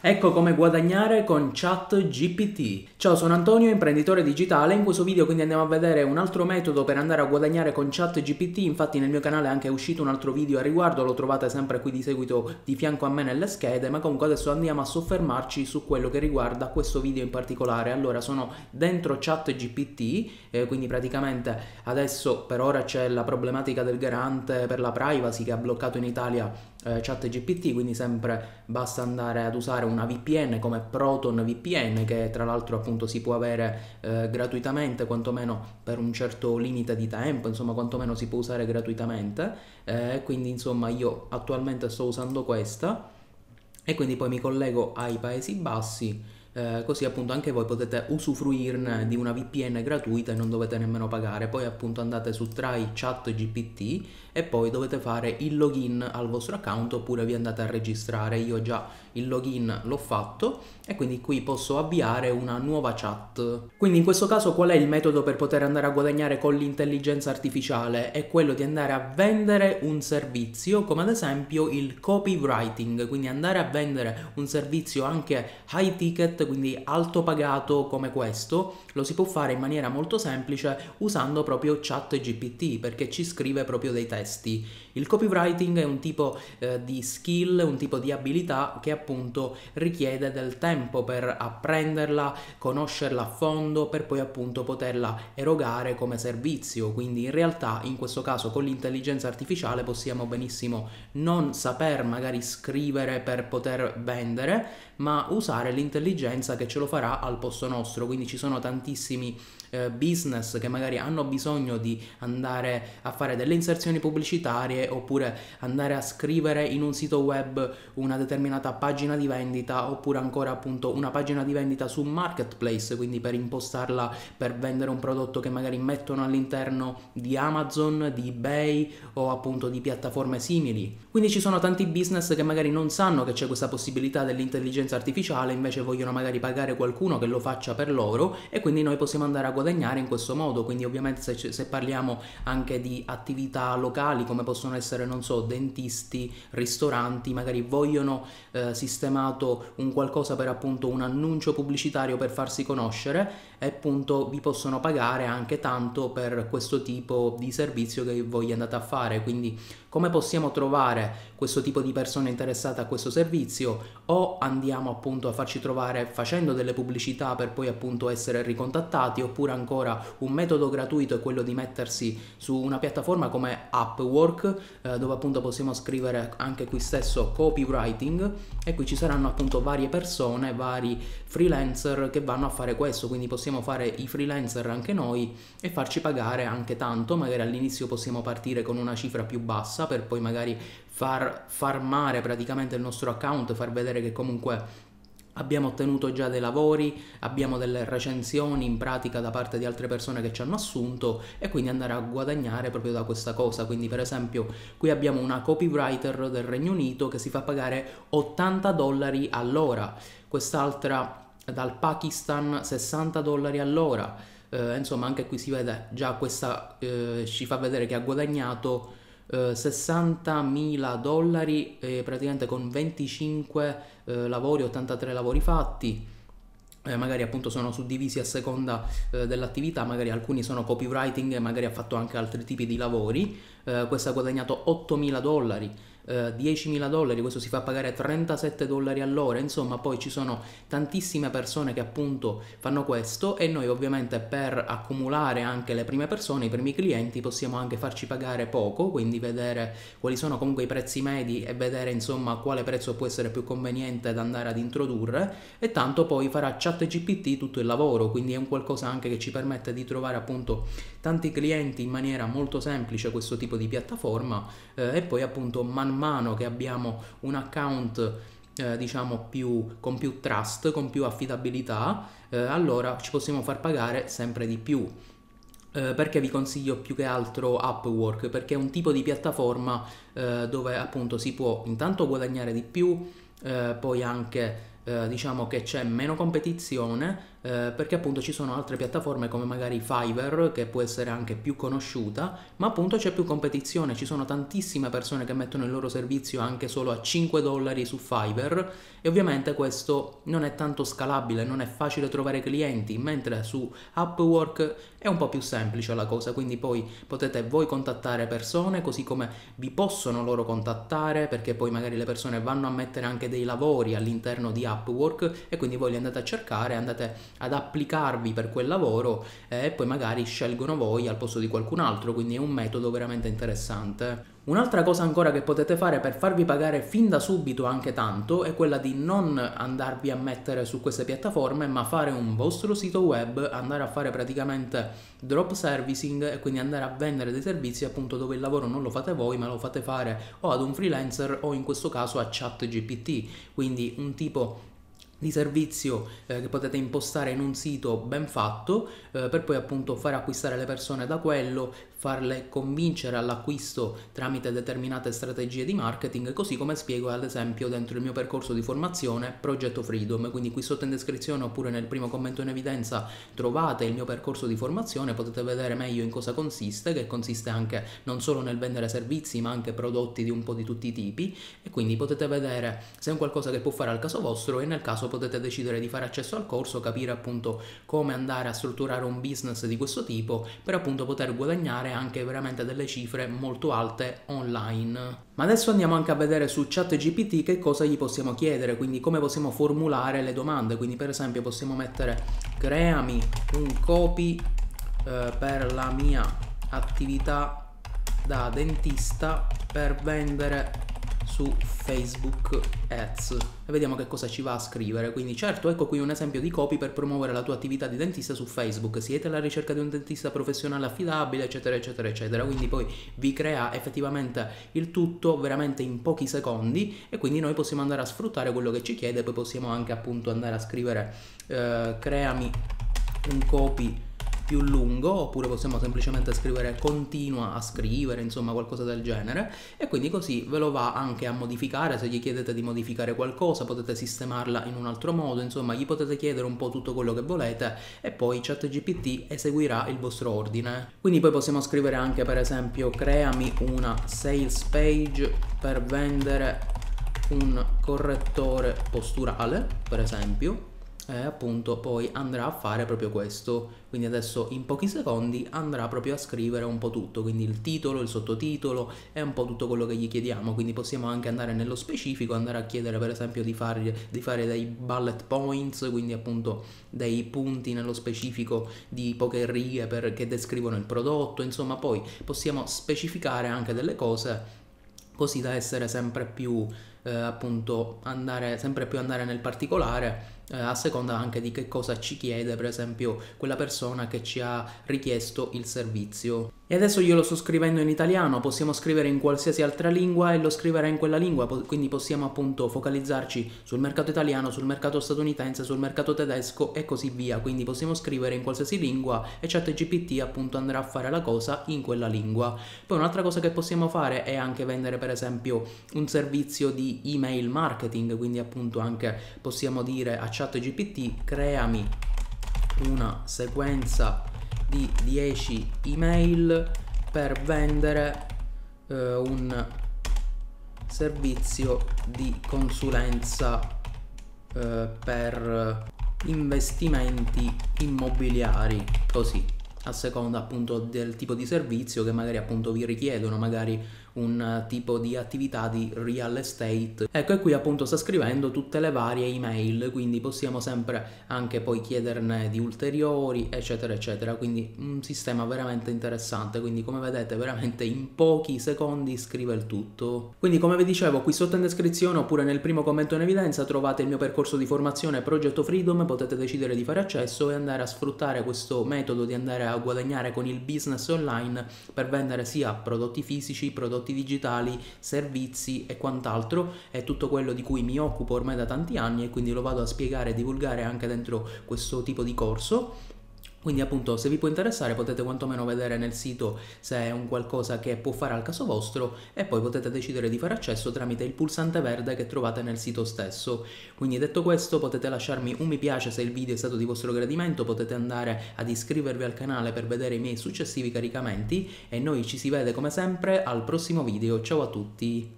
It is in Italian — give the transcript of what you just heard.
Ecco come guadagnare con ChatGPT. Ciao, sono Antonio, imprenditore digitale. In questo video quindi andiamo a vedere un altro metodo per andare a guadagnare con ChatGPT. Infatti nel mio canale è anche uscito un altro video a riguardo, lo trovate sempre qui di seguito di fianco a me nelle schede, ma comunque adesso andiamo a soffermarci su quello che riguarda questo video in particolare. Allora, sono dentro ChatGPT, eh, quindi praticamente adesso per ora c'è la problematica del garante per la privacy che ha bloccato in Italia eh, ChatGPT, quindi sempre basta andare ad usare una VPN come Proton VPN che tra l'altro appunto si può avere eh, gratuitamente, quantomeno per un certo limite di tempo, insomma quantomeno si può usare gratuitamente, eh, quindi insomma io attualmente sto usando questa e quindi poi mi collego ai Paesi Bassi eh, così appunto anche voi potete usufruirne di una VPN gratuita e non dovete nemmeno pagare. Poi appunto andate su Try Chat GPT e poi dovete fare il login al vostro account oppure vi andate a registrare. Io già il login l'ho fatto e quindi qui posso avviare una nuova chat. Quindi in questo caso qual è il metodo per poter andare a guadagnare con l'intelligenza artificiale? È quello di andare a vendere un servizio come ad esempio il copywriting, quindi andare a vendere un servizio anche high ticket quindi alto pagato come questo, lo si può fare in maniera molto semplice usando proprio chat GPT perché ci scrive proprio dei testi. Il copywriting è un tipo eh, di skill, un tipo di abilità che appunto richiede del tempo per apprenderla, conoscerla a fondo, per poi appunto poterla erogare come servizio. Quindi in realtà in questo caso con l'intelligenza artificiale possiamo benissimo non saper magari scrivere per poter vendere, ma usare l'intelligenza che ce lo farà al posto nostro. Quindi ci sono tantissimi eh, business che magari hanno bisogno di andare a fare delle inserzioni pubblicitarie oppure andare a scrivere in un sito web una determinata pagina di vendita oppure ancora appunto una pagina di vendita su marketplace quindi per impostarla per vendere un prodotto che magari mettono all'interno di Amazon, di eBay o appunto di piattaforme simili. Quindi ci sono tanti business che magari non sanno che c'è questa possibilità dell'intelligenza artificiale, invece vogliono magari pagare qualcuno che lo faccia per loro e quindi noi possiamo andare a guadagnare in questo modo. Quindi ovviamente se, se parliamo anche di attività locali come possono essere, non so, dentisti, ristoranti, magari vogliono eh, sistemato un qualcosa per appunto un annuncio pubblicitario per farsi conoscere e appunto vi possono pagare anche tanto per questo tipo di servizio che voi andate a fare. Quindi come possiamo trovare questo tipo di persone interessate a questo servizio o andiamo appunto a farci trovare facendo delle pubblicità per poi appunto essere ricontattati oppure ancora un metodo gratuito è quello di mettersi su una piattaforma come Upwork eh, dove appunto possiamo scrivere anche qui stesso copywriting. E qui ci saranno appunto varie persone, vari freelancer che vanno a fare questo, quindi possiamo fare i freelancer anche noi e farci pagare anche tanto, magari all'inizio possiamo partire con una cifra più bassa per poi magari far farmare praticamente il nostro account, far vedere che comunque abbiamo ottenuto già dei lavori, abbiamo delle recensioni in pratica da parte di altre persone che ci hanno assunto e quindi andare a guadagnare proprio da questa cosa. Quindi per esempio qui abbiamo una copywriter del Regno Unito che si fa pagare 80 dollari all'ora, quest'altra dal Pakistan 60 dollari all'ora. Eh, insomma anche qui si vede già questa eh, ci fa vedere che ha guadagnato eh, 60.000 dollari eh, praticamente con 25 eh, lavori, 83 lavori fatti. Eh, magari appunto sono suddivisi a seconda eh, dell'attività, magari alcuni sono copywriting e magari ha fatto anche altri tipi di lavori. Eh, questo ha guadagnato 8.000 dollari eh, 10.000 dollari, questo si fa pagare 37 dollari all'ora, insomma poi ci sono tantissime persone che appunto fanno questo e noi ovviamente per accumulare anche le prime persone, i primi clienti possiamo anche farci pagare poco, quindi vedere quali sono comunque i prezzi medi e vedere insomma quale prezzo può essere più conveniente da andare ad introdurre e tanto poi farà chat GPT tutto il lavoro, quindi è un qualcosa anche che ci permette di trovare appunto tanti clienti in maniera molto semplice questo tipo di piattaforma eh, e poi appunto man mano che abbiamo un account eh, diciamo più, con più trust, con più affidabilità, eh, allora ci possiamo far pagare sempre di più. Eh, perché vi consiglio più che altro Upwork? Perché è un tipo di piattaforma eh, dove appunto si può intanto guadagnare di più, eh, poi anche eh, diciamo che c'è meno competizione eh, perché appunto ci sono altre piattaforme come magari Fiverr che può essere anche più conosciuta, ma appunto c'è più competizione, ci sono tantissime persone che mettono il loro servizio anche solo a 5 dollari su Fiverr e ovviamente questo non è tanto scalabile, non è facile trovare clienti, mentre su Upwork è un po' più semplice la cosa, quindi poi potete voi contattare persone così come vi possono loro contattare perché poi magari le persone vanno a mettere anche dei lavori all'interno di Upwork e quindi voi li andate a cercare, andate ad applicarvi per quel lavoro e poi magari scelgono voi al posto di qualcun altro, quindi è un metodo veramente interessante. Un'altra cosa ancora che potete fare per farvi pagare fin da subito anche tanto è quella di non andarvi a mettere su queste piattaforme ma fare un vostro sito web, andare a fare praticamente drop servicing e quindi andare a vendere dei servizi appunto dove il lavoro non lo fate voi ma lo fate fare o ad un freelancer o in questo caso a ChatGPT, quindi un tipo di servizio eh, che potete impostare in un sito ben fatto eh, per poi appunto far acquistare le persone da quello, farle convincere all'acquisto tramite determinate strategie di marketing, così come spiego ad esempio dentro il mio percorso di formazione Progetto Freedom, quindi qui sotto in descrizione oppure nel primo commento in evidenza trovate il mio percorso di formazione, potete vedere meglio in cosa consiste, che consiste anche non solo nel vendere servizi ma anche prodotti di un po' di tutti i tipi. E quindi potete vedere se è un qualcosa che può fare al caso vostro e nel caso potete decidere di fare accesso al corso, capire appunto come andare a strutturare un business di questo tipo per appunto poter guadagnare ottenere anche veramente delle cifre molto alte online. Ma adesso andiamo anche a vedere su ChatGPT che cosa gli possiamo chiedere, quindi come possiamo formulare le domande, quindi per esempio possiamo mettere creami un copy eh, per la mia attività da dentista per vendere su Facebook Ads e vediamo che cosa ci va a scrivere. Quindi certo, ecco qui un esempio di copy per promuovere la tua attività di dentista su Facebook. Siete alla ricerca di un dentista professionale affidabile, eccetera, eccetera, eccetera. Quindi poi vi crea effettivamente il tutto veramente in pochi secondi e quindi noi possiamo andare a sfruttare quello che ci chiede, poi possiamo anche appunto andare a scrivere eh, creami un copy più lungo oppure possiamo semplicemente scrivere continua a scrivere insomma qualcosa del genere. E quindi così ve lo va anche a modificare. Se gli chiedete di modificare qualcosa potete sistemarla in un altro modo. Insomma gli potete chiedere un po' tutto quello che volete e poi ChatGPT eseguirà il vostro ordine. Quindi poi possiamo scrivere anche per esempio creami una sales page per vendere un correttore posturale per esempio e appunto poi andrà a fare proprio questo. Quindi adesso in pochi secondi andrà proprio a scrivere un po' tutto. Quindi il titolo, il sottotitolo e un po' tutto quello che gli chiediamo. Quindi possiamo anche andare nello specifico andare a chiedere per esempio di fare, di fare dei bullet points quindi appunto dei punti nello specifico di poche righe per, che descrivono il prodotto. Insomma poi possiamo specificare anche delle cose così da essere sempre più eh, appunto andare sempre più andare nel particolare eh, a seconda anche di che cosa ci chiede per esempio quella persona che ci ha richiesto il servizio. E adesso io lo sto scrivendo in italiano, possiamo scrivere in qualsiasi altra lingua e lo scriverà in quella lingua, quindi possiamo appunto focalizzarci sul mercato italiano, sul mercato statunitense, sul mercato tedesco e così via, quindi possiamo scrivere in qualsiasi lingua e ChatGPT appunto andrà a fare la cosa in quella lingua. Poi un'altra cosa che possiamo fare è anche vendere per esempio un servizio di email marketing, quindi appunto anche possiamo dire a ChatGPT creami una sequenza di 10 email per vendere eh, un servizio di consulenza eh, per investimenti immobiliari così a seconda appunto del tipo di servizio che magari appunto vi richiedono magari un tipo di attività di real estate. Ecco, e qui appunto sta scrivendo tutte le varie email, quindi possiamo sempre anche poi chiederne di ulteriori, eccetera, eccetera. Quindi un sistema veramente interessante. Quindi, come vedete, veramente in pochi secondi scrive il tutto. Quindi, come vi dicevo, qui sotto in descrizione oppure nel primo commento in evidenza trovate il mio percorso di formazione Progetto Freedom. Potete decidere di fare accesso e andare a sfruttare questo metodo di andare a guadagnare con il business online per vendere sia prodotti fisici, prodotti prodotti digitali, servizi e quant'altro, è tutto quello di cui mi occupo ormai da tanti anni e quindi lo vado a spiegare e divulgare anche dentro questo tipo di corso Quindi appunto se vi può interessare potete quantomeno vedere nel sito se è un qualcosa che può fare al caso vostro e poi potete decidere di fare accesso tramite il pulsante verde che trovate nel sito stesso. Quindi detto questo potete lasciarmi un mi piace se il video è stato di vostro gradimento, potete andare ad iscrivervi al canale per vedere i miei successivi caricamenti e noi ci si vede come sempre al prossimo video. Ciao a tutti!